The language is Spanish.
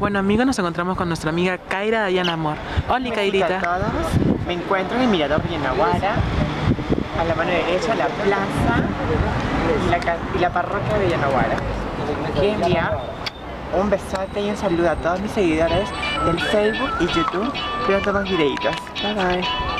Bueno amigos, nos encontramos con nuestra amiga Kaira Dayana Amor. Hola Kairita. a todos. Me encuentro en el Mirador de Yenaguara, a la mano derecha la plaza y la, y la parroquia de Yenaguara. Quiero un besote y un saludo a todos mis seguidores del Facebook y YouTube. Pronto más videitos. Bye bye.